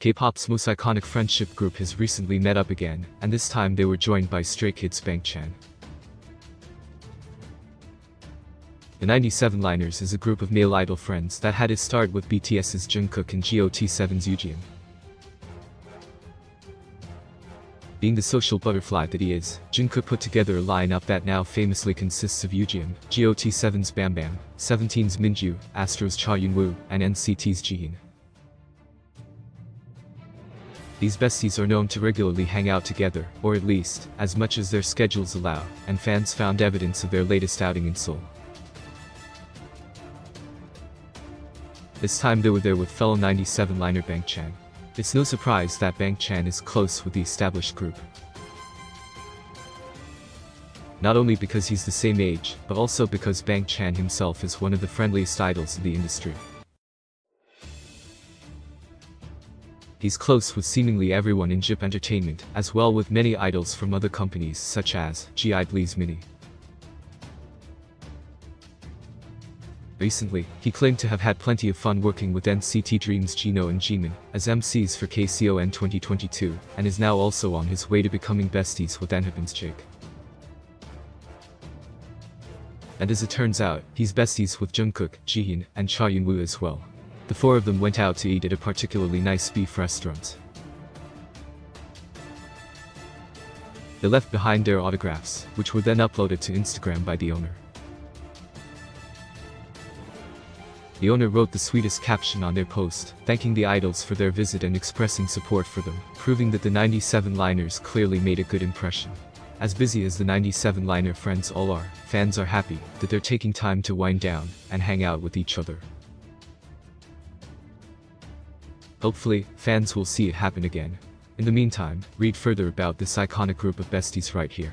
K-pop's most iconic friendship group has recently met up again, and this time they were joined by Stray Kids Bang Chan. The 97 Liners is a group of male idol friends that had its start with BTS's Jungkook and GOT7's Yugyeom. Being the social butterfly that he is, Jungkook put together a lineup that now famously consists of Yugyeom, GOT7's Bam Bam, 17's Mingyu, Astro's Cha Eunwoo, and NCT's Jaehyun. These besties are known to regularly hang out together, or at least, as much as their schedules allow, and fans found evidence of their latest outing in Seoul. This time they were there with fellow 97 liner Bang Chan. It's no surprise that Bang Chan is close with the established group. Not only because he's the same age, but also because Bang Chan himself is one of the friendliest idols in the industry. He's close with seemingly everyone in JYP Entertainment, as well with many idols from other companies such as G-idle's Minnie. Recently, he claimed to have had plenty of fun working with NCT Dream's Jeno and Jimin as MCs for KCON 2022, and is now also on his way to becoming besties with Enhypen's Jake. And as it turns out, he's besties with Jungkook, Jaehyun, and Cha Eunwoo as well. The four of them went out to eat at a particularly nice beef restaurant. They left behind their autographs, which were then uploaded to Instagram by the owner. The owner wrote the sweetest caption on their post, thanking the idols for their visit and expressing support for them, proving that the 97 liners clearly made a good impression. As busy as the 97 liner friends all are, fans are happy that they're taking time to wind down and hang out with each other. Hopefully, fans will see it happen again. In the meantime, read further about this iconic group of besties right here.